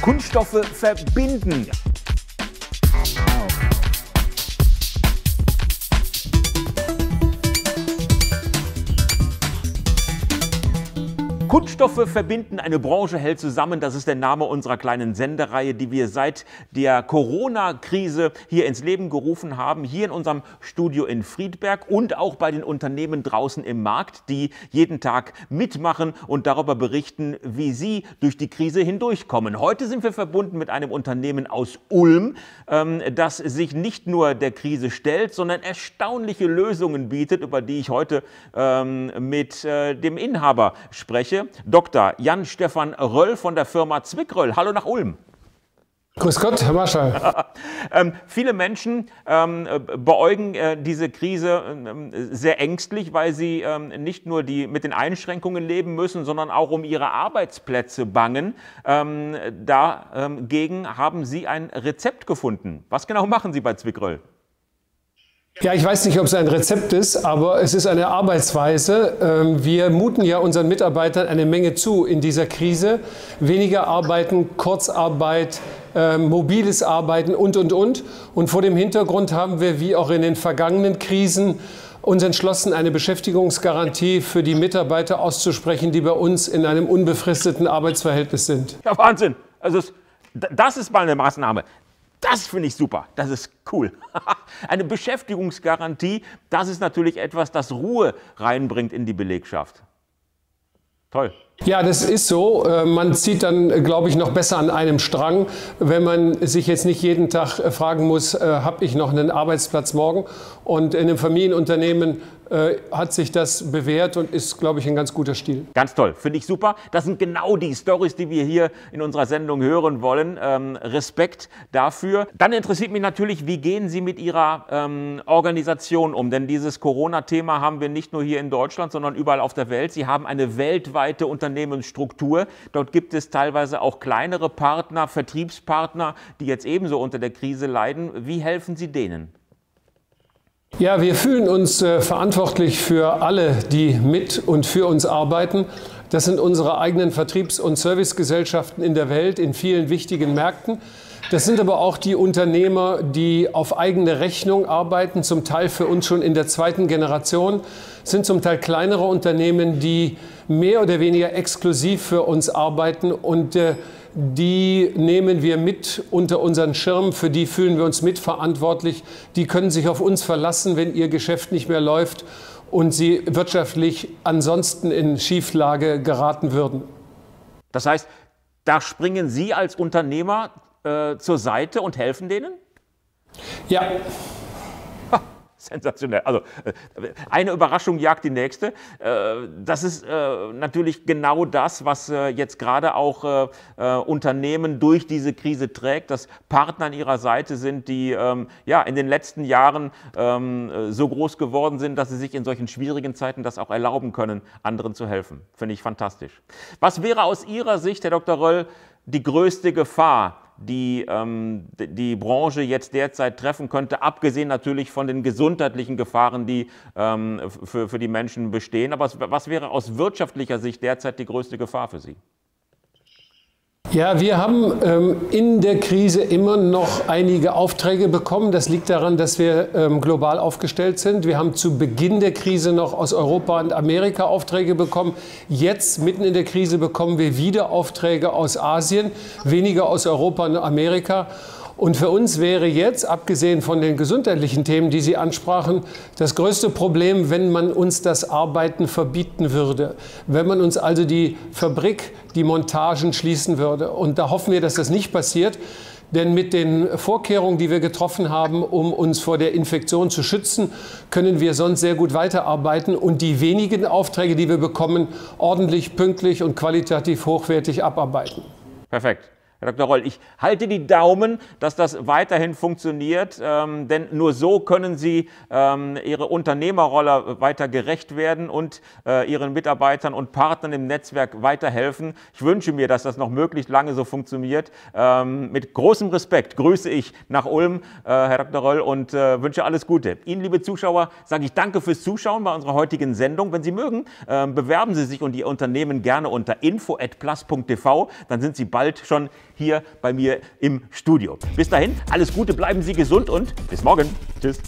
Kunststoffe verbinden. Kunststoffe verbinden, eine Branche hält zusammen. Das ist der Name unserer kleinen Sendereihe, die wir seit der Corona-Krise hier ins Leben gerufen haben. Hier in unserem Studio in Friedberg und auch bei den Unternehmen draußen im Markt, die jeden Tag mitmachen und darüber berichten, wie sie durch die Krise hindurchkommen. Heute sind wir verbunden mit einem Unternehmen aus Ulm, ähm, das sich nicht nur der Krise stellt, sondern erstaunliche Lösungen bietet, über die ich heute ähm, mit äh, dem Inhaber spreche. Dr. Jan-Stefan Röll von der Firma Zwickröll. Hallo nach Ulm. Grüß Gott, Herr Marschall. ähm, viele Menschen ähm, beäugen äh, diese Krise äh, sehr ängstlich, weil sie ähm, nicht nur die, mit den Einschränkungen leben müssen, sondern auch um ihre Arbeitsplätze bangen. Ähm, dagegen haben Sie ein Rezept gefunden. Was genau machen Sie bei Zwickröll? Ja, ich weiß nicht, ob es ein Rezept ist, aber es ist eine Arbeitsweise. Ähm, wir muten ja unseren Mitarbeitern eine Menge zu in dieser Krise. Weniger arbeiten, Kurzarbeit, ähm, mobiles Arbeiten und, und, und. Und vor dem Hintergrund haben wir, wie auch in den vergangenen Krisen, uns entschlossen, eine Beschäftigungsgarantie für die Mitarbeiter auszusprechen, die bei uns in einem unbefristeten Arbeitsverhältnis sind. Ja, Wahnsinn. Also das ist mal eine Maßnahme. Das finde ich super. Das ist cool. Eine Beschäftigungsgarantie, das ist natürlich etwas, das Ruhe reinbringt in die Belegschaft. Toll. Ja, das ist so. Äh, man zieht dann, glaube ich, noch besser an einem Strang, wenn man sich jetzt nicht jeden Tag äh, fragen muss, äh, habe ich noch einen Arbeitsplatz morgen? Und in einem Familienunternehmen hat sich das bewährt und ist, glaube ich, ein ganz guter Stil. Ganz toll, finde ich super. Das sind genau die Stories, die wir hier in unserer Sendung hören wollen. Ähm, Respekt dafür. Dann interessiert mich natürlich, wie gehen Sie mit Ihrer ähm, Organisation um? Denn dieses Corona-Thema haben wir nicht nur hier in Deutschland, sondern überall auf der Welt. Sie haben eine weltweite Unternehmensstruktur. Dort gibt es teilweise auch kleinere Partner, Vertriebspartner, die jetzt ebenso unter der Krise leiden. Wie helfen Sie denen? Ja, wir fühlen uns äh, verantwortlich für alle, die mit und für uns arbeiten. Das sind unsere eigenen Vertriebs- und Servicegesellschaften in der Welt, in vielen wichtigen Märkten. Das sind aber auch die Unternehmer, die auf eigene Rechnung arbeiten, zum Teil für uns schon in der zweiten Generation, das sind zum Teil kleinere Unternehmen, die mehr oder weniger exklusiv für uns arbeiten und äh, die nehmen wir mit unter unseren Schirm, für die fühlen wir uns mitverantwortlich. Die können sich auf uns verlassen, wenn ihr Geschäft nicht mehr läuft und sie wirtschaftlich ansonsten in Schieflage geraten würden. Das heißt, da springen Sie als Unternehmer äh, zur Seite und helfen denen? Ja. Sensationell. Also äh, eine Überraschung jagt die nächste. Äh, das ist äh, natürlich genau das, was jetzt gerade auch Unternehmen durch diese Krise trägt, dass Partner an ihrer Seite sind, die ähm, ja in den letzten Jahren ähm, so groß geworden sind, dass sie sich in solchen schwierigen Zeiten das auch erlauben können, anderen zu helfen. Finde ich fantastisch. Was wäre aus Ihrer Sicht, Herr Dr. Röll, die größte Gefahr, die ähm, die Branche jetzt derzeit treffen könnte, abgesehen natürlich von den gesundheitlichen Gefahren, die ähm, für, für die Menschen bestehen. Aber was, was wäre aus wirtschaftlicher Sicht derzeit die größte Gefahr für Sie? Ja, wir haben ähm, in der Krise immer noch einige Aufträge bekommen. Das liegt daran, dass wir ähm, global aufgestellt sind. Wir haben zu Beginn der Krise noch aus Europa und Amerika Aufträge bekommen. Jetzt, mitten in der Krise, bekommen wir wieder Aufträge aus Asien, weniger aus Europa und Amerika. Und für uns wäre jetzt, abgesehen von den gesundheitlichen Themen, die Sie ansprachen, das größte Problem, wenn man uns das Arbeiten verbieten würde. Wenn man uns also die Fabrik, die Montagen schließen würde. Und da hoffen wir, dass das nicht passiert. Denn mit den Vorkehrungen, die wir getroffen haben, um uns vor der Infektion zu schützen, können wir sonst sehr gut weiterarbeiten und die wenigen Aufträge, die wir bekommen, ordentlich, pünktlich und qualitativ hochwertig abarbeiten. Perfekt. Herr Dr. Roll, ich halte die Daumen, dass das weiterhin funktioniert, ähm, denn nur so können Sie ähm, Ihre Unternehmerrolle weiter gerecht werden und äh, Ihren Mitarbeitern und Partnern im Netzwerk weiterhelfen. Ich wünsche mir, dass das noch möglichst lange so funktioniert. Ähm, mit großem Respekt grüße ich nach Ulm, äh, Herr Dr. Roll, und äh, wünsche alles Gute. Ihnen, liebe Zuschauer, sage ich danke fürs Zuschauen bei unserer heutigen Sendung. Wenn Sie mögen, äh, bewerben Sie sich und Ihr Unternehmen gerne unter info.plus.tv. Dann sind Sie bald schon hier bei mir im Studio. Bis dahin, alles Gute, bleiben Sie gesund und bis morgen. Tschüss.